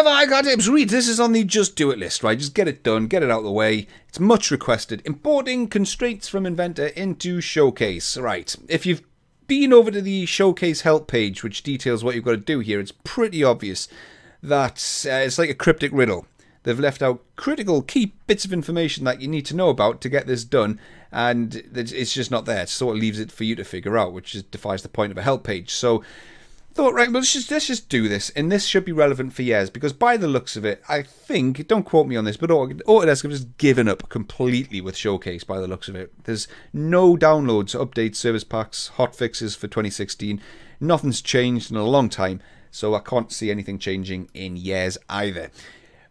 have I got tips? Read, this is on the just do it list, right? Just get it done, get it out of the way. It's much requested. Importing constraints from Inventor into Showcase. Right, if you've been over to the Showcase help page, which details what you've got to do here, it's pretty obvious that uh, it's like a cryptic riddle. They've left out critical key bits of information that you need to know about to get this done, and it's just not there. So it sort of leaves it for you to figure out, which just defies the point of a help page. So thought, right, well, let's just, let's just do this, and this should be relevant for years, because by the looks of it, I think, don't quote me on this, but Autodesk have just given up completely with Showcase by the looks of it. There's no downloads, updates, service packs, hotfixes for 2016. Nothing's changed in a long time, so I can't see anything changing in years either.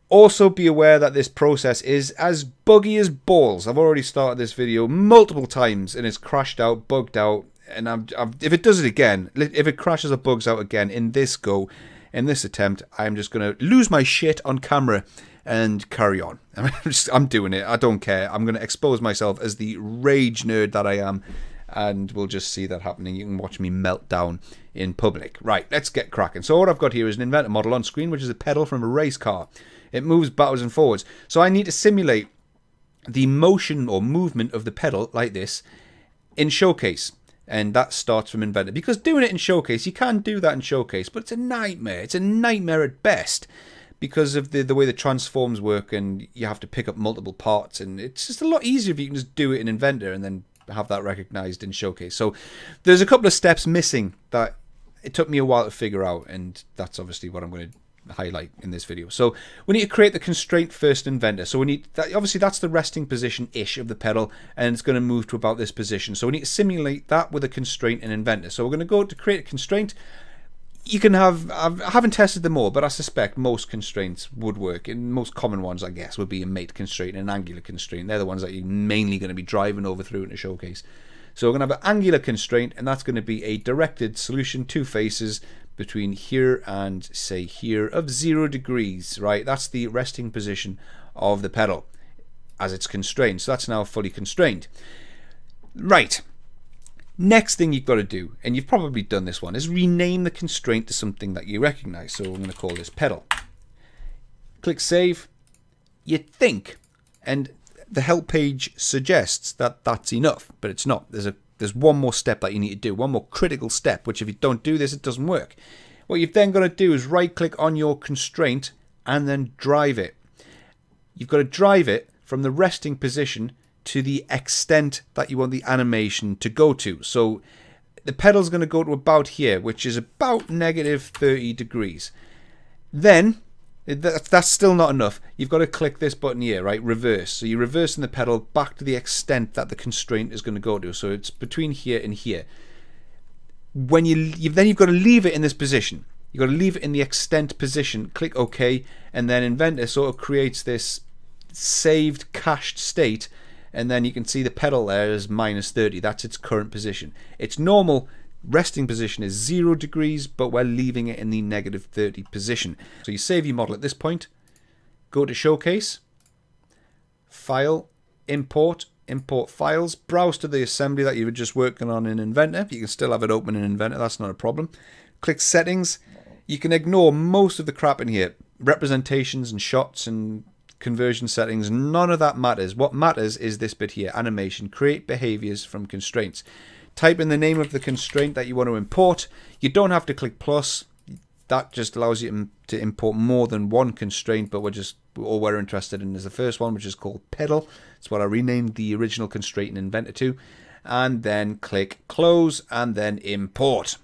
Also be aware that this process is as buggy as balls. I've already started this video multiple times and it's crashed out, bugged out, and I'm, I'm, if it does it again, if it crashes or bugs out again in this go, in this attempt, I'm just going to lose my shit on camera and carry on. I'm, just, I'm doing it. I don't care. I'm going to expose myself as the rage nerd that I am, and we'll just see that happening. You can watch me melt down in public. Right, let's get cracking. So what I've got here is an Inventor model on screen, which is a pedal from a race car. It moves backwards and forwards. So I need to simulate the motion or movement of the pedal like this in Showcase. And that starts from Inventor. Because doing it in Showcase, you can do that in Showcase, but it's a nightmare. It's a nightmare at best because of the, the way the transforms work and you have to pick up multiple parts. And it's just a lot easier if you can just do it in Inventor and then have that recognized in Showcase. So there's a couple of steps missing that it took me a while to figure out. And that's obviously what I'm going to highlight in this video. So we need to create the constraint first Inventor. So we need that obviously that's the resting position ish of the pedal and it's going to move to about this position. So we need to simulate that with a constraint in Inventor. So we're going to go to create a constraint. You can have I haven't tested them all, but I suspect most constraints would work. And most common ones, I guess, would be a mate constraint and an angular constraint. They're the ones that you're mainly going to be driving over through in a showcase. So we're going to have an angular constraint, and that's going to be a directed solution, two faces, between here and say here of zero degrees, right? That's the resting position of the pedal as it's constrained. So that's now fully constrained. Right. Next thing you've got to do, and you've probably done this one, is rename the constraint to something that you recognize. So I'm going to call this pedal. Click save. You think, and the help page suggests that that's enough, but it's not. There's a there's one more step that you need to do, one more critical step, which if you don't do this, it doesn't work. What you've then got to do is right click on your constraint and then drive it. You've got to drive it from the resting position to the extent that you want the animation to go to. So the pedal's going to go to about here, which is about negative 30 degrees. Then that's still not enough. You've got to click this button here, right? Reverse. So you're reversing the pedal back to the extent that the constraint is going to go to. So it's between here and here. When you you've, then you've got to leave it in this position. You've got to leave it in the extent position. Click OK, and then Inventor sort of creates this saved cached state and then you can see the pedal there is minus 30 that's its current position its normal resting position is 0 degrees, but we're leaving it in the negative 30 position. So you save your model at this point, go to Showcase, File, Import, Import Files, browse to the assembly that you were just working on in Inventor. You can still have it open in Inventor, that's not a problem. Click Settings. You can ignore most of the crap in here. Representations and shots and conversion settings, none of that matters. What matters is this bit here, animation, create behaviors from constraints. Type in the name of the constraint that you want to import. You don't have to click plus. That just allows you to import more than one constraint, but we're just all we're interested in is the first one, which is called pedal. It's what I renamed the original constraint in Inventor to. And then click close and then import.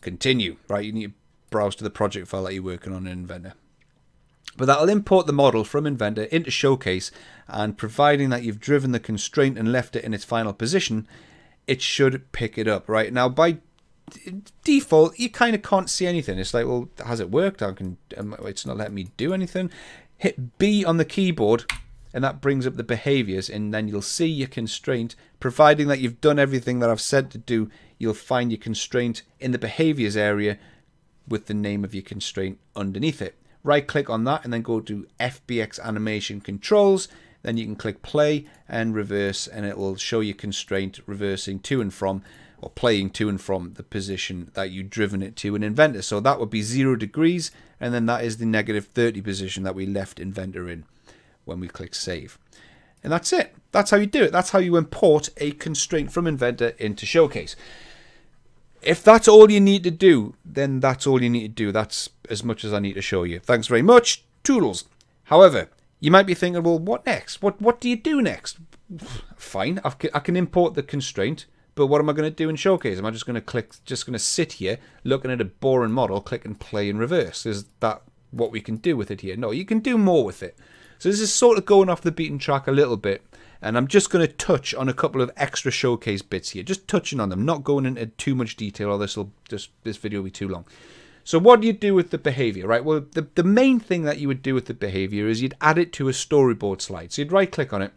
Continue. Right, you need to browse to the project file that you're working on in Inventor. But that'll import the model from Inventor into Showcase, and providing that you've driven the constraint and left it in its final position, it should pick it up, right? Now, by default, you kind of can't see anything. It's like, well, has it worked? I can. Um, it's not letting me do anything. Hit B on the keyboard, and that brings up the behaviors, and then you'll see your constraint. Providing that you've done everything that I've said to do, you'll find your constraint in the behaviors area with the name of your constraint underneath it. Right click on that and then go to FBX animation controls then you can click play and reverse and it will show you constraint reversing to and from or playing to and from the position that you've driven it to in Inventor. So that would be 0 degrees and then that is the negative 30 position that we left Inventor in when we click save. And that's it. That's how you do it. That's how you import a constraint from Inventor into Showcase. If that's all you need to do, then that's all you need to do. That's as much as I need to show you. Thanks very much. Toodles. However, you might be thinking, well, what next? What what do you do next? Fine, I can import the constraint, but what am I going to do in Showcase? Am I just going to click, just going to sit here looking at a boring model, click and play in reverse? Is that what we can do with it here? No, you can do more with it. So this is sort of going off the beaten track a little bit. And I'm just going to touch on a couple of extra showcase bits here. Just touching on them, not going into too much detail or this will just this video will be too long. So what do you do with the behavior, right? Well, the, the main thing that you would do with the behavior is you'd add it to a storyboard slide. So you'd right click on it,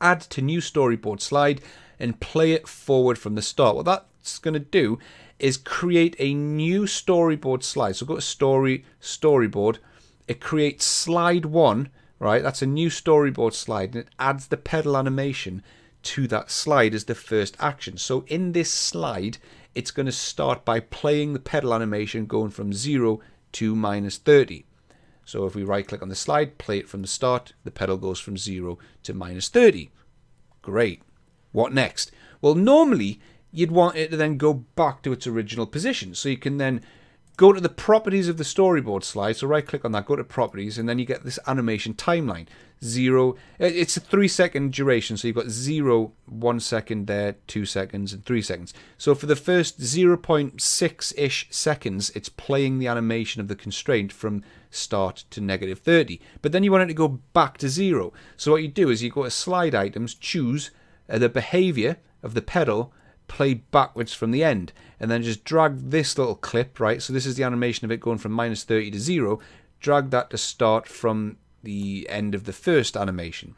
add to new storyboard slide, and play it forward from the start. What that's going to do is create a new storyboard slide. So go to story, storyboard. It creates slide one right? That's a new storyboard slide and it adds the pedal animation to that slide as the first action. So in this slide, it's going to start by playing the pedal animation going from 0 to minus 30. So if we right click on the slide, play it from the start, the pedal goes from 0 to minus 30. Great. What next? Well, normally you'd want it to then go back to its original position. So you can then Go to the properties of the storyboard slide. So right click on that, go to properties, and then you get this animation timeline. Zero, it's a three second duration. So you've got zero, one second there, two seconds, and three seconds. So for the first 0.6 ish seconds, it's playing the animation of the constraint from start to negative 30. But then you want it to go back to zero. So what you do is you go to slide items, choose uh, the behavior of the pedal, play backwards from the end and then just drag this little clip, right? So this is the animation of it going from minus 30 to 0. Drag that to start from the end of the first animation.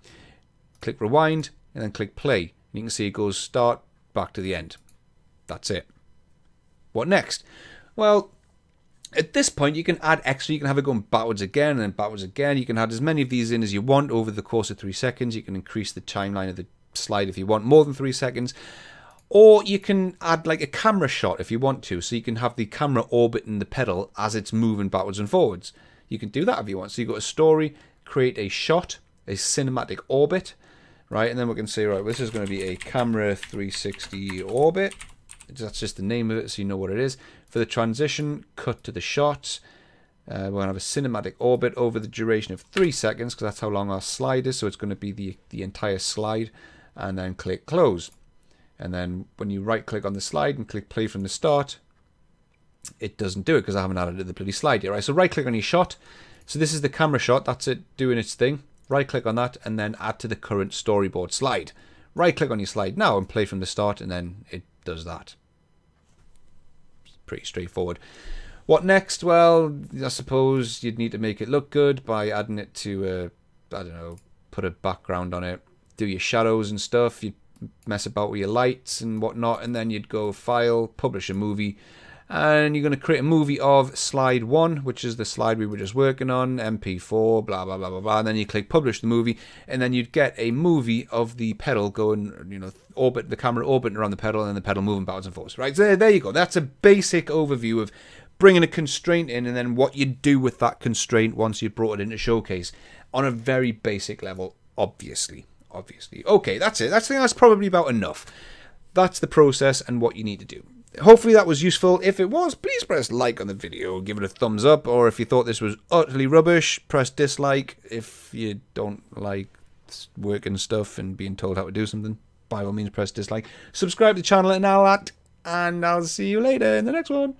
Click rewind and then click play. and You can see it goes start back to the end. That's it. What next? Well, at this point, you can add extra. You can have it going backwards again and then backwards again. You can add as many of these in as you want over the course of three seconds. You can increase the timeline of the slide if you want more than three seconds. Or you can add like a camera shot if you want to, so you can have the camera orbiting the pedal as it's moving backwards and forwards. You can do that if you want. So you go to story, create a shot, a cinematic orbit, right? And then we can say, right, this is going to be a camera 360 orbit. That's just the name of it, so you know what it is. For the transition, cut to the shots. Uh, we're going to have a cinematic orbit over the duration of three seconds, because that's how long our slide is. So it's going to be the, the entire slide. And then click close. And then when you right click on the slide and click play from the start, it doesn't do it because I haven't added the bloody slide yet, right? So right click on your shot. So this is the camera shot. That's it doing its thing. Right click on that and then add to the current storyboard slide. Right click on your slide now and play from the start and then it does that. It's pretty straightforward. What next? Well, I suppose you'd need to make it look good by adding it to, a, I don't know, put a background on it, do your shadows and stuff. You mess about with your lights and whatnot, and then you'd go file, publish a movie, and you're going to create a movie of slide one, which is the slide we were just working on, MP4, blah blah blah blah blah. And then you click publish the movie, and then you'd get a movie of the pedal going, you know, orbit the camera orbiting around the pedal, and the pedal moving backwards and forwards. Right, so there, there you go. That's a basic overview of bringing a constraint in, and then what you do with that constraint once you've brought it into Showcase on a very basic level, obviously obviously. Okay, that's it. That's, that's probably about enough. That's the process and what you need to do. Hopefully that was useful. If it was, please press like on the video, give it a thumbs up, or if you thought this was utterly rubbish, press dislike. If you don't like working stuff and being told how to do something, by all means press dislike. Subscribe to the channel and all that, and I'll see you later in the next one.